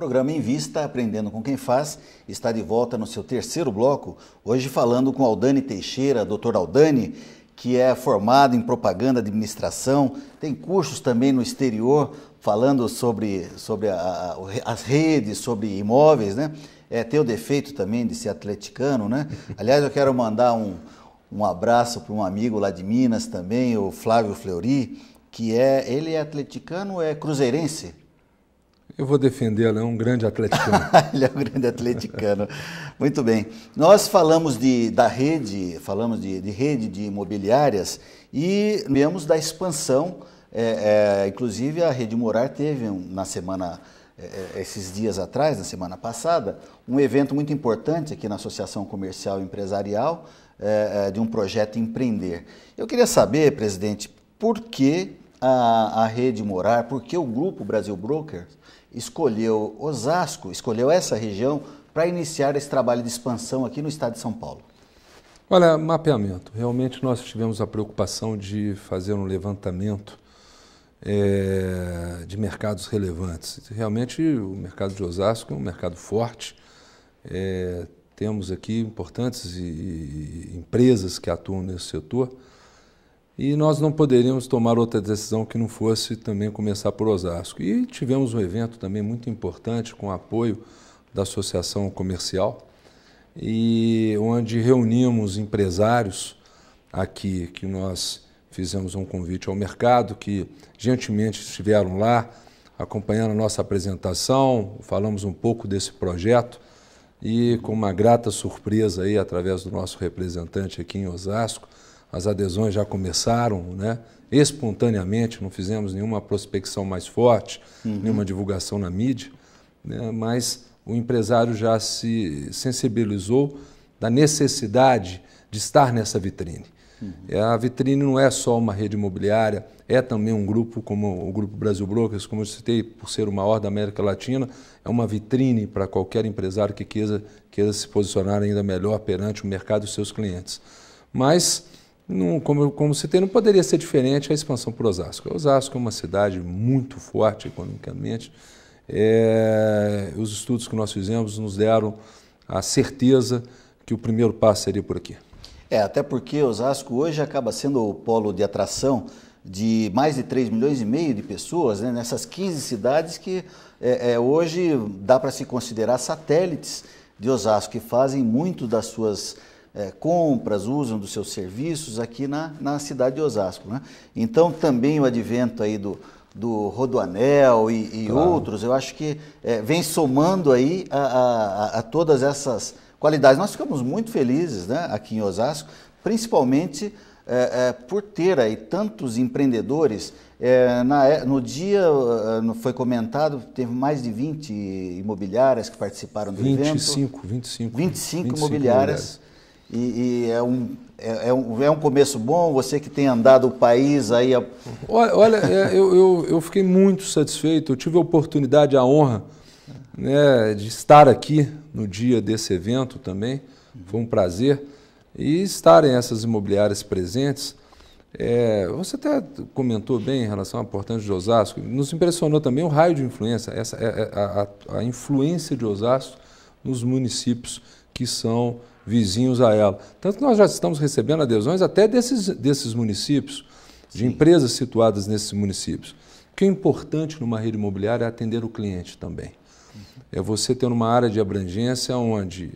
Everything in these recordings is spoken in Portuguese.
programa Em Vista, Aprendendo com Quem Faz, está de volta no seu terceiro bloco, hoje falando com Aldani Teixeira, doutor Aldani, que é formado em propaganda, administração, tem cursos também no exterior, falando sobre, sobre a, as redes, sobre imóveis, né? É, tem o defeito também de ser atleticano, né? Aliás, eu quero mandar um, um abraço para um amigo lá de Minas também, o Flávio Fleury, que é, ele é atleticano é cruzeirense? Eu vou defendê-lo, é um grande atleticano. ele é um grande atleticano. Muito bem. Nós falamos de, da rede, falamos de, de rede de imobiliárias e vemos da expansão. É, é, inclusive a Rede Morar teve na semana, é, é, esses dias atrás, na semana passada, um evento muito importante aqui na Associação Comercial e Empresarial é, de um projeto Empreender. Eu queria saber, presidente, por que a, a Rede Morar, por que o Grupo Brasil Brokers escolheu Osasco, escolheu essa região para iniciar esse trabalho de expansão aqui no estado de São Paulo? Olha, mapeamento. Realmente nós tivemos a preocupação de fazer um levantamento é, de mercados relevantes. Realmente o mercado de Osasco é um mercado forte. É, temos aqui importantes e, e empresas que atuam nesse setor. E nós não poderíamos tomar outra decisão que não fosse também começar por Osasco. E tivemos um evento também muito importante com o apoio da Associação Comercial, e onde reunimos empresários aqui, que nós fizemos um convite ao mercado, que gentilmente estiveram lá acompanhando a nossa apresentação, falamos um pouco desse projeto e com uma grata surpresa aí através do nosso representante aqui em Osasco, as adesões já começaram, né? espontaneamente, não fizemos nenhuma prospecção mais forte, uhum. nenhuma divulgação na mídia, né? mas o empresário já se sensibilizou da necessidade de estar nessa vitrine. Uhum. A vitrine não é só uma rede imobiliária, é também um grupo como o Grupo Brasil Brokers, como eu citei, por ser o maior da América Latina, é uma vitrine para qualquer empresário que queira, queira se posicionar ainda melhor perante o mercado e seus clientes. Mas não, como, como citei, não poderia ser diferente a expansão por Osasco. Osasco é uma cidade muito forte economicamente. É, os estudos que nós fizemos nos deram a certeza que o primeiro passo seria por aqui. É, até porque Osasco hoje acaba sendo o polo de atração de mais de 3 milhões e meio de pessoas, né, nessas 15 cidades que é, é, hoje dá para se considerar satélites de Osasco, que fazem muito das suas é, compras, usam dos seus serviços aqui na, na cidade de Osasco. Né? Então, também o advento aí do, do Rodoanel e, e claro. outros, eu acho que é, vem somando aí a, a, a, todas essas qualidades. Nós ficamos muito felizes né, aqui em Osasco, principalmente é, é por ter aí tantos empreendedores. É, na, no dia, foi comentado, teve mais de 20 imobiliárias que participaram do 25, evento. 25, 25. 25 imobiliárias e, e é, um, é, é, um, é um começo bom, você que tem andado o país aí... A... Olha, olha é, eu, eu, eu fiquei muito satisfeito, eu tive a oportunidade, a honra né, de estar aqui no dia desse evento também, foi um prazer, e estarem essas imobiliárias presentes, é, você até comentou bem em relação à importância de Osasco, nos impressionou também o raio de influência, essa, é, é, a, a, a influência de Osasco nos municípios que são vizinhos a ela. Tanto que nós já estamos recebendo adesões até desses, desses municípios, de Sim. empresas situadas nesses municípios. O que é importante numa rede imobiliária é atender o cliente também. Uhum. É você ter uma área de abrangência onde,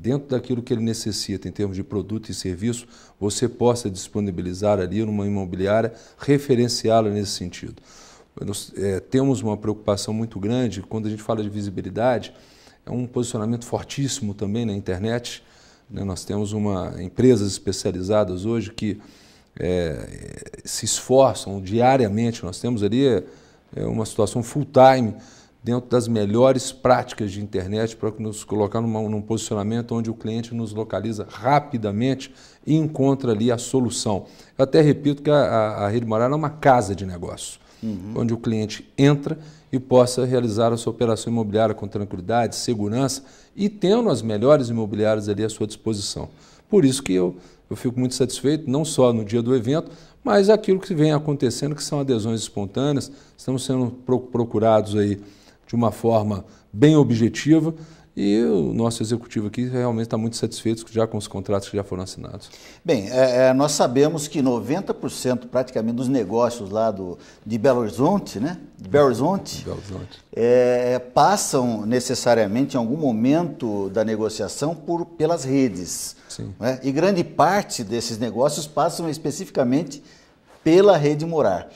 dentro daquilo que ele necessita em termos de produto e serviço, você possa disponibilizar ali numa imobiliária, referenciá-la nesse sentido. Nós é, temos uma preocupação muito grande quando a gente fala de visibilidade, é um posicionamento fortíssimo também na internet. Né? Nós temos uma, empresas especializadas hoje que é, se esforçam diariamente. Nós temos ali é, uma situação full-time dentro das melhores práticas de internet para nos colocar numa, num posicionamento onde o cliente nos localiza rapidamente e encontra ali a solução. Eu até repito que a, a, a Rede Moral é uma casa de negócio, uhum. onde o cliente entra e possa realizar a sua operação imobiliária com tranquilidade, segurança e tendo as melhores imobiliárias ali à sua disposição. Por isso que eu, eu fico muito satisfeito, não só no dia do evento, mas aquilo que vem acontecendo, que são adesões espontâneas. Estamos sendo procurados aí de uma forma bem objetiva e o nosso executivo aqui realmente está muito satisfeito já com os contratos que já foram assinados. Bem, é, é, nós sabemos que 90% praticamente dos negócios lá do, de Belo Horizonte, né? De Belo Horizonte, Belo Horizonte. É, passam necessariamente em algum momento da negociação por, pelas redes. Sim. Né? E grande parte desses negócios passam especificamente pela rede Morar.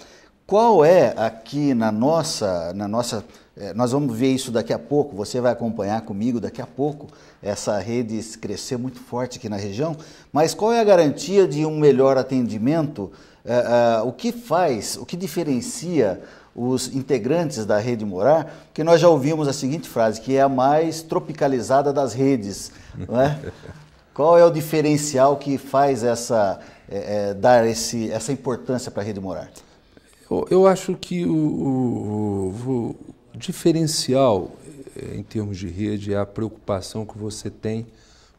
Qual é aqui na nossa, na nossa é, nós vamos ver isso daqui a pouco, você vai acompanhar comigo daqui a pouco, essa rede crescer muito forte aqui na região, mas qual é a garantia de um melhor atendimento? É, é, o que faz, o que diferencia os integrantes da rede Morar? Porque nós já ouvimos a seguinte frase, que é a mais tropicalizada das redes. É? qual é o diferencial que faz essa, é, é, dar esse, essa importância para a rede Morar? Eu, eu acho que o, o, o diferencial eh, em termos de rede é a preocupação que você tem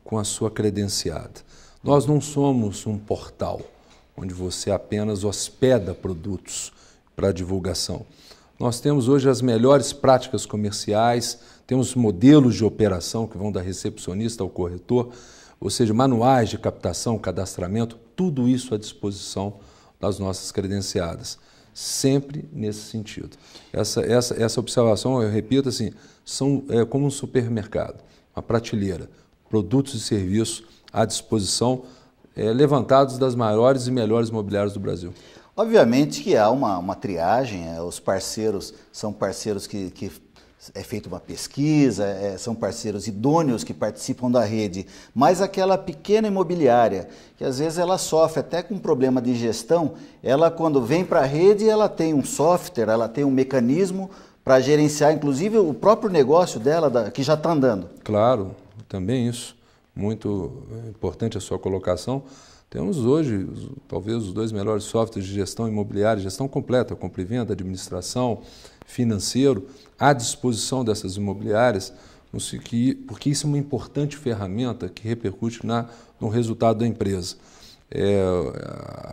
com a sua credenciada. Nós não somos um portal onde você apenas hospeda produtos para divulgação. Nós temos hoje as melhores práticas comerciais, temos modelos de operação que vão da recepcionista ao corretor, ou seja, manuais de captação, cadastramento, tudo isso à disposição das nossas credenciadas sempre nesse sentido. Essa, essa, essa observação, eu repito assim, são é, como um supermercado, uma prateleira, produtos e serviços à disposição, é, levantados das maiores e melhores imobiliárias do Brasil. Obviamente que há uma, uma triagem, é, os parceiros são parceiros que, que é feita uma pesquisa, é, são parceiros idôneos que participam da rede, mas aquela pequena imobiliária, que às vezes ela sofre até com problema de gestão, ela quando vem para a rede, ela tem um software, ela tem um mecanismo para gerenciar, inclusive, o próprio negócio dela, da, que já está andando. Claro, também isso. Muito importante a sua colocação. Temos hoje, talvez, os dois melhores softwares de gestão imobiliária, gestão completa, compra e venda, administração, financeiro à disposição dessas imobiliárias, porque isso é uma importante ferramenta que repercute na, no resultado da empresa. É,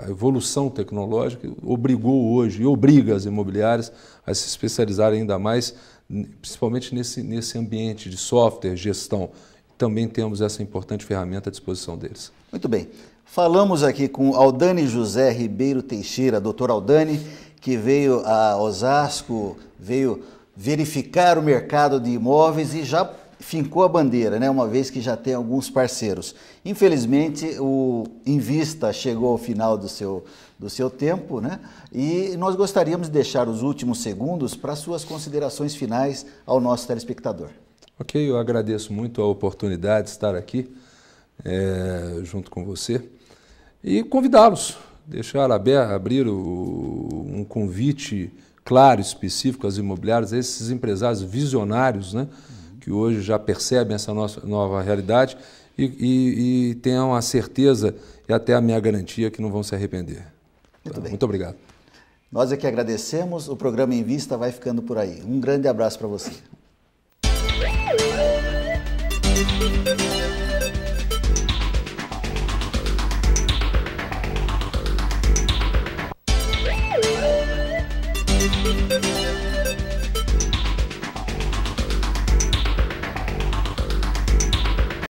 a evolução tecnológica obrigou hoje e obriga as imobiliárias a se especializarem ainda mais, principalmente nesse, nesse ambiente de software, gestão. Também temos essa importante ferramenta à disposição deles. Muito bem. Falamos aqui com Aldane José Ribeiro Teixeira, doutor Aldane, que veio a Osasco, veio verificar o mercado de imóveis e já fincou a bandeira, né? uma vez que já tem alguns parceiros. Infelizmente, o Invista chegou ao final do seu, do seu tempo né? e nós gostaríamos de deixar os últimos segundos para suas considerações finais ao nosso telespectador. Ok, eu agradeço muito a oportunidade de estar aqui é, junto com você e convidá-los deixar abrir o, um convite claro, específico às imobiliárias, a esses empresários visionários, né, uhum. que hoje já percebem essa nossa nova realidade e, e, e, tenham a certeza e até a minha garantia que não vão se arrepender. Muito, então, muito obrigado. Nós é que agradecemos. O programa Em Vista vai ficando por aí. Um grande abraço para você.